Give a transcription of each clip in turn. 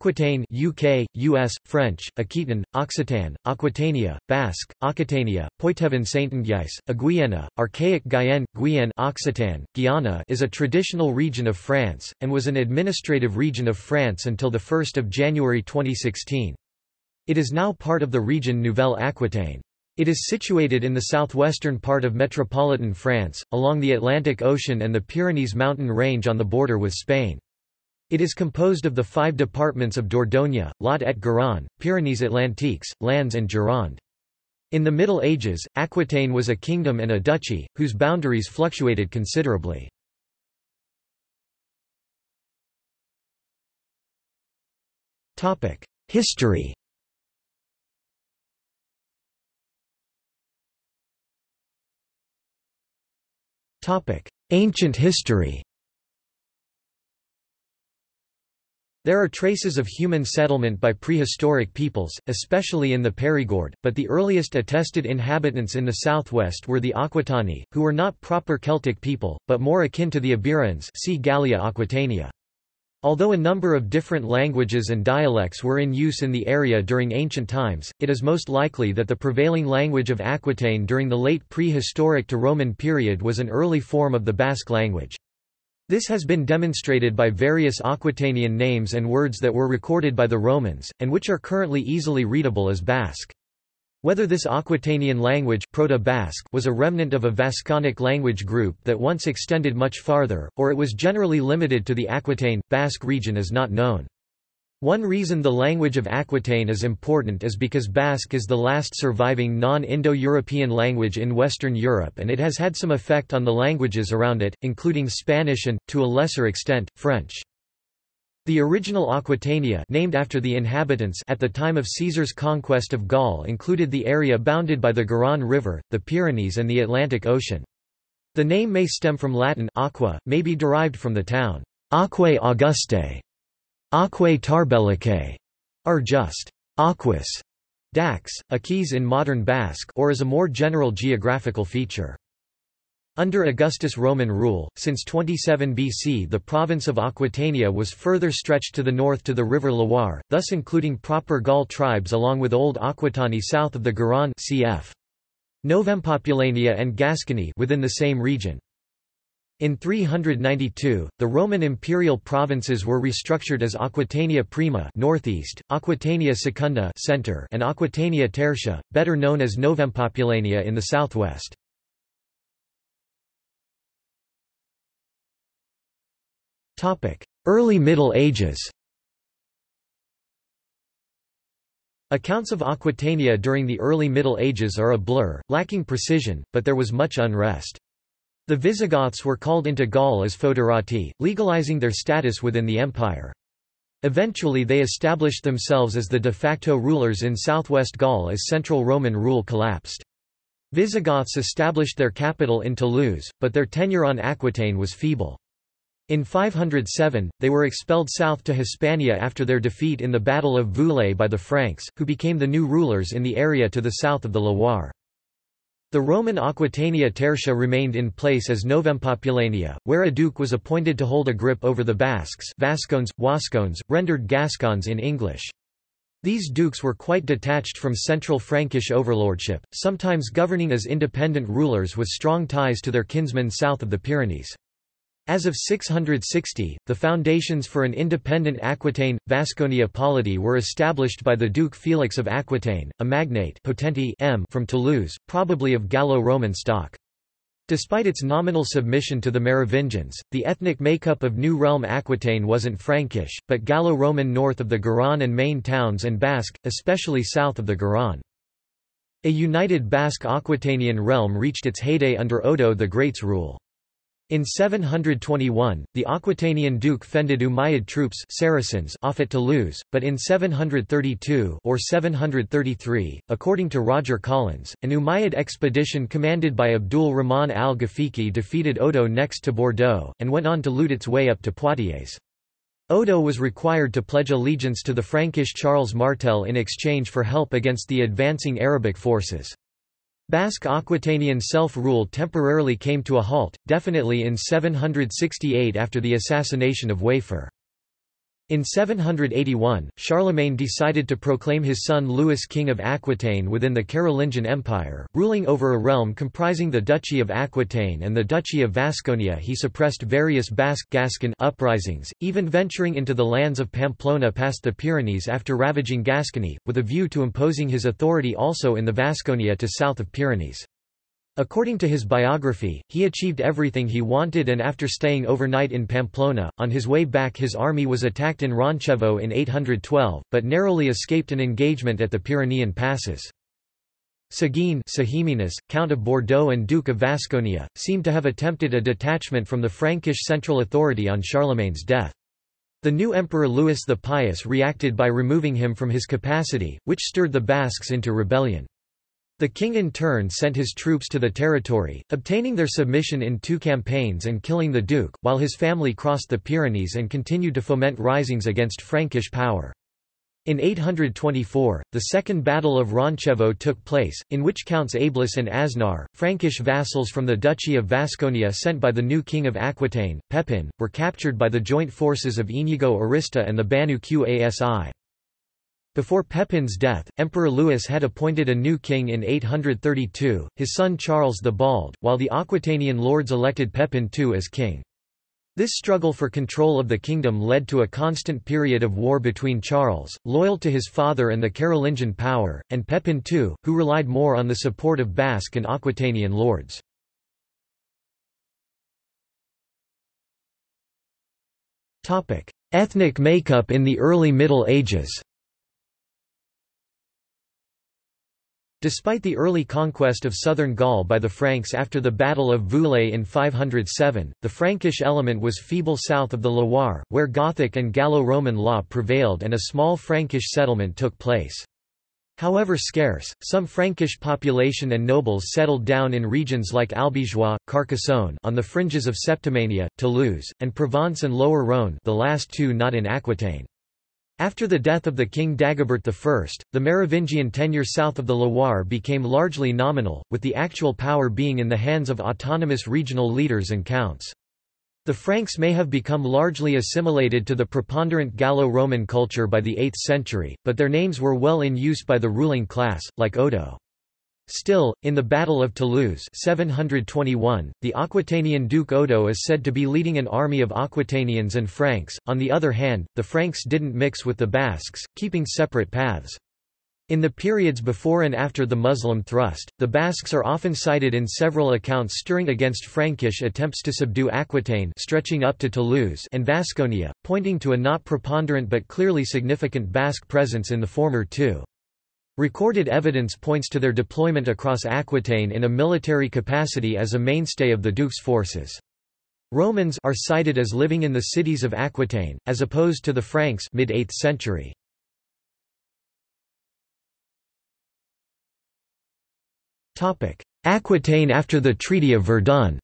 Aquitaine UK, US, French, Aquitaine, Occitan, Aquitania, Basque, Akitania, Poitevin Saintongeais, Aguiena, Archaic Guyenne, Guyenne Occitan, Guyana is a traditional region of France, and was an administrative region of France until 1 January 2016. It is now part of the region Nouvelle Aquitaine. It is situated in the southwestern part of metropolitan France, along the Atlantic Ocean and the Pyrenees mountain range on the border with Spain. It is composed of the five departments of Dordogne, Lot et Garonne, Pyrenees-Atlantiques, Landes and Gironde. In the Middle Ages, Aquitaine was a kingdom and a duchy, whose boundaries fluctuated considerably. History Ancient history There are traces of human settlement by prehistoric peoples, especially in the Périgord, but the earliest attested inhabitants in the southwest were the Aquitani, who were not proper Celtic people, but more akin to the Iberians see Gallia Aquitania. Although a number of different languages and dialects were in use in the area during ancient times, it is most likely that the prevailing language of Aquitaine during the late prehistoric to Roman period was an early form of the Basque language. This has been demonstrated by various Aquitanian names and words that were recorded by the Romans, and which are currently easily readable as Basque. Whether this Aquitanian language Proto-Basque was a remnant of a Vasconic language group that once extended much farther, or it was generally limited to the Aquitaine, Basque region is not known. One reason the language of Aquitaine is important is because Basque is the last surviving non-Indo-European language in Western Europe and it has had some effect on the languages around it, including Spanish and, to a lesser extent, French. The original Aquitania named after the inhabitants at the time of Caesar's conquest of Gaul included the area bounded by the Garonne River, the Pyrenees and the Atlantic Ocean. The name may stem from Latin aqua, may be derived from the town Aquae Augustae, Aquae Tarbellicae, or just aquis, dax, Akize in modern Basque or as a more general geographical feature. Under Augustus Roman rule, since 27 BC the province of Aquitania was further stretched to the north to the river Loire, thus including proper Gaul tribes along with Old Aquitani south of the Garonne cf. Novempopulania and Gascony within the same region. In 392, the Roman imperial provinces were restructured as Aquitania Prima northeast, Aquitania Secunda center, and Aquitania Tertia, better known as Novempopulania in the southwest. Early Middle Ages. Accounts of Aquitania during the early Middle Ages are a blur, lacking precision, but there was much unrest. The Visigoths were called into Gaul as foederati, legalizing their status within the empire. Eventually they established themselves as the de facto rulers in southwest Gaul as central Roman rule collapsed. Visigoths established their capital in Toulouse, but their tenure on Aquitaine was feeble. In 507, they were expelled south to Hispania after their defeat in the Battle of Vouillé by the Franks, who became the new rulers in the area to the south of the Loire. The Roman Aquitania Tertia remained in place as Novempopulania, where a duke was appointed to hold a grip over the Basques Vascones, Wascones, rendered Gascons in English. These dukes were quite detached from central Frankish overlordship, sometimes governing as independent rulers with strong ties to their kinsmen south of the Pyrenees. As of 660, the foundations for an independent Aquitaine, Vasconia polity were established by the Duke Felix of Aquitaine, a magnate M from Toulouse, probably of Gallo-Roman stock. Despite its nominal submission to the Merovingians, the ethnic makeup of New Realm Aquitaine wasn't Frankish, but Gallo-Roman north of the Garonne and main towns and Basque, especially south of the Garonne. A united Basque Aquitanian realm reached its heyday under Odo the Great's rule. In 721, the Aquitanian duke fended Umayyad troops Saracens off at Toulouse, but in 732 or 733, according to Roger Collins, an Umayyad expedition commanded by Abdul Rahman al-Ghafiqi defeated Odo next to Bordeaux, and went on to loot its way up to Poitiers. Odo was required to pledge allegiance to the Frankish Charles Martel in exchange for help against the advancing Arabic forces. Basque Aquitanian self-rule temporarily came to a halt, definitely in 768 after the assassination of Waifre. In 781, Charlemagne decided to proclaim his son Louis king of Aquitaine within the Carolingian Empire, ruling over a realm comprising the Duchy of Aquitaine and the Duchy of Vasconia he suppressed various Basque Gascon uprisings, even venturing into the lands of Pamplona past the Pyrenees after ravaging Gascony, with a view to imposing his authority also in the Vasconia to south of Pyrenees. According to his biography, he achieved everything he wanted and after staying overnight in Pamplona, on his way back his army was attacked in Roncevaux in 812, but narrowly escaped an engagement at the Pyrenean passes. Seguin Count of Bordeaux and Duke of Vasconia, seemed to have attempted a detachment from the Frankish central authority on Charlemagne's death. The new Emperor Louis the Pious reacted by removing him from his capacity, which stirred the Basques into rebellion. The king in turn sent his troops to the territory, obtaining their submission in two campaigns and killing the duke, while his family crossed the Pyrenees and continued to foment risings against Frankish power. In 824, the Second Battle of Roncevaux took place, in which Counts Aeblus and Aznar, Frankish vassals from the Duchy of Vasconia sent by the new king of Aquitaine, Pepin, were captured by the joint forces of Inigo Arista and the Banu Qasi. Before Pepin's death, Emperor Louis had appointed a new king in 832, his son Charles the Bald, while the Aquitanian lords elected Pepin II as king. This struggle for control of the kingdom led to a constant period of war between Charles, loyal to his father and the Carolingian power, and Pepin II, who relied more on the support of Basque and Aquitanian lords. Ethnic makeup in the early Middle Ages Despite the early conquest of southern Gaul by the Franks after the Battle of Vouillé in 507, the Frankish element was feeble south of the Loire, where Gothic and Gallo-Roman law prevailed and a small Frankish settlement took place. However scarce, some Frankish population and nobles settled down in regions like Albigeois, Carcassonne on the fringes of Septimania, Toulouse, and Provence and Lower Rhône the last two not in Aquitaine. After the death of the king Dagobert I, the Merovingian tenure south of the Loire became largely nominal, with the actual power being in the hands of autonomous regional leaders and counts. The Franks may have become largely assimilated to the preponderant Gallo-Roman culture by the 8th century, but their names were well in use by the ruling class, like Odo. Still, in the Battle of Toulouse 721, the Aquitanian Duke Odo is said to be leading an army of Aquitanians and Franks, on the other hand, the Franks didn't mix with the Basques, keeping separate paths. In the periods before and after the Muslim thrust, the Basques are often cited in several accounts stirring against Frankish attempts to subdue Aquitaine stretching up to Toulouse and Vasconia, pointing to a not preponderant but clearly significant Basque presence in the former two. Recorded evidence points to their deployment across Aquitaine in a military capacity as a mainstay of the Duke's forces. Romans are cited as living in the cities of Aquitaine, as opposed to the Franks mid-8th century. Aquitaine after the Treaty of Verdun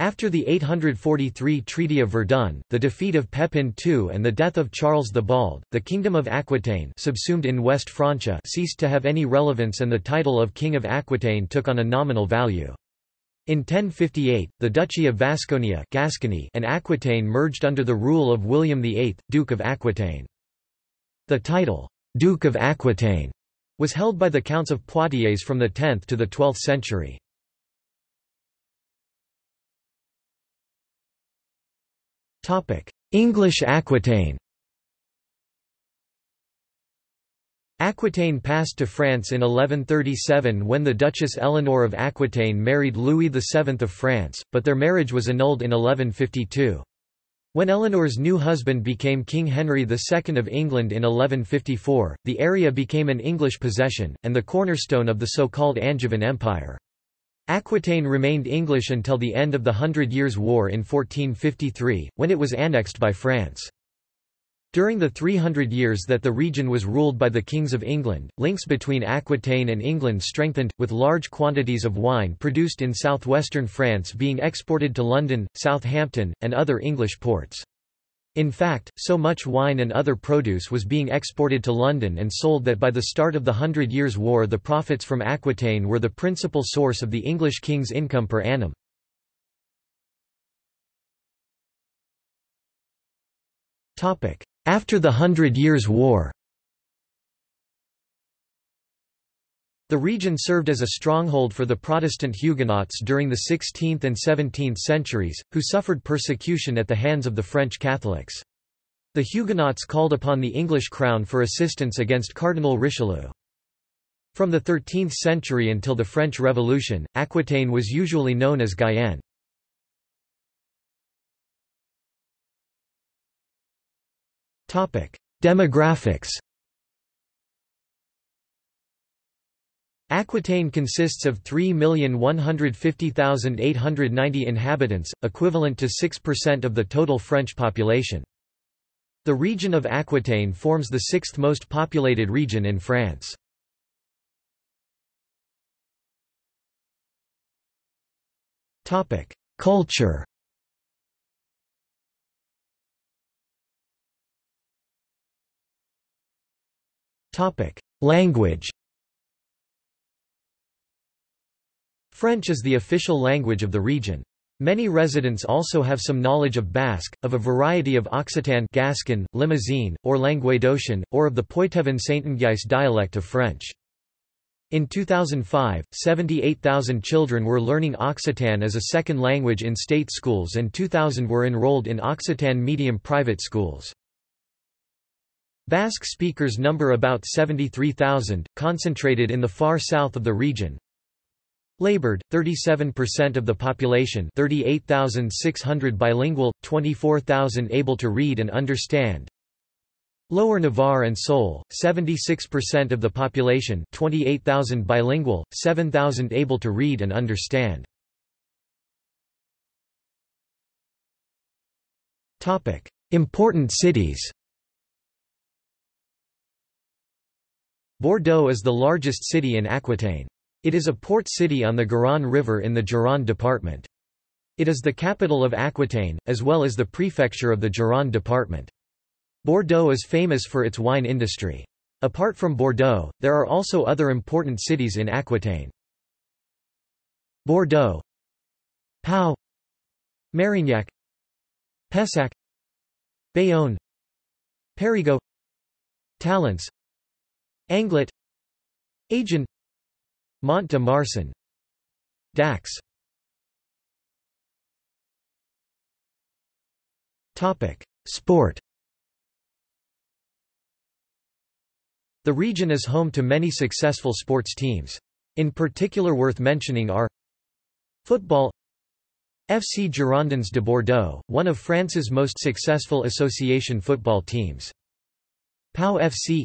After the 843 Treaty of Verdun, the defeat of Pepin II and the death of Charles the Bald, the Kingdom of Aquitaine subsumed in West Francia ceased to have any relevance and the title of King of Aquitaine took on a nominal value. In 1058, the Duchy of Vasconia Gascony and Aquitaine merged under the rule of William VIII, Duke of Aquitaine. The title, Duke of Aquitaine, was held by the Counts of Poitiers from the 10th to the 12th century. English Aquitaine Aquitaine passed to France in 1137 when the Duchess Eleanor of Aquitaine married Louis VII of France, but their marriage was annulled in 1152. When Eleanor's new husband became King Henry II of England in 1154, the area became an English possession, and the cornerstone of the so-called Angevin Empire. Aquitaine remained English until the end of the Hundred Years' War in 1453, when it was annexed by France. During the 300 years that the region was ruled by the kings of England, links between Aquitaine and England strengthened, with large quantities of wine produced in southwestern France being exported to London, Southampton, and other English ports. In fact, so much wine and other produce was being exported to London and sold that by the start of the Hundred Years' War the profits from Aquitaine were the principal source of the English king's income per annum. After the Hundred Years' War The region served as a stronghold for the Protestant Huguenots during the 16th and 17th centuries, who suffered persecution at the hands of the French Catholics. The Huguenots called upon the English crown for assistance against Cardinal Richelieu. From the 13th century until the French Revolution, Aquitaine was usually known as Guyenne. Demographics Aquitaine consists of 3,150,890 inhabitants, equivalent to 6% of the total French population. The region of Aquitaine forms the sixth most populated region in France. Culture Language French is the official language of the region. Many residents also have some knowledge of Basque, of a variety of Occitan Gascon, Limousin, or Languedocian, or of the Poitevin-Saintongeais dialect of French. In 2005, 78,000 children were learning Occitan as a second language in state schools and 2,000 were enrolled in Occitan medium private schools. Basque speakers number about 73,000, concentrated in the far south of the region. Labourd, 37% of the population 38,600 bilingual, 24,000 able to read and understand. Lower Navarre and Soule, 76% of the population 28,000 bilingual, 7,000 able to read and understand. Important cities Bordeaux is the largest city in Aquitaine. It is a port city on the Garonne River in the Gironde department. It is the capital of Aquitaine, as well as the prefecture of the Gironde department. Bordeaux is famous for its wine industry. Apart from Bordeaux, there are also other important cities in Aquitaine. Bordeaux. Pau. Mérignac. Pessac. Bayonne. Périgueux Talence. Anglet. Agen Mont de Marsan. Dax. Sport. The region is home to many successful sports teams. In particular worth mentioning are Football. FC Girondins de Bordeaux, one of France's most successful association football teams. Pau FC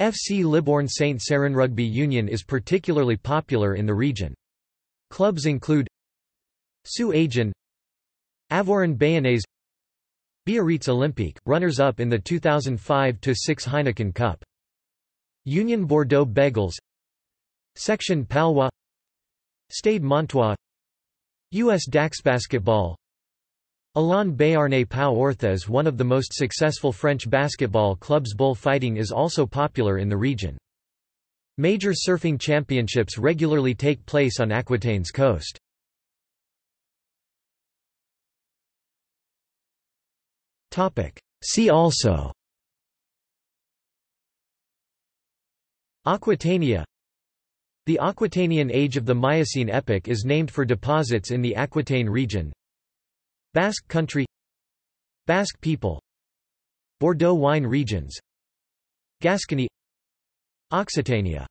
FC Libourne Saint Seurin Rugby Union is particularly popular in the region. Clubs include Sous Agen Aviron Bayonnais Biarritz Olympique, runners-up in the 2005-6 Heineken Cup. Union Bordeaux Bègles Section Paloise Stade Montois U.S. Dax Basketball Elan Béarnais Pau Orthez one of the most successful French basketball clubs bullfighting is also popular in the region. Major surfing championships regularly take place on Aquitaine's coast. See also Aquitania The Aquitanian age of the Miocene epoch is named for deposits in the Aquitaine region Basque country Basque people Bordeaux wine regions Gascony Occitania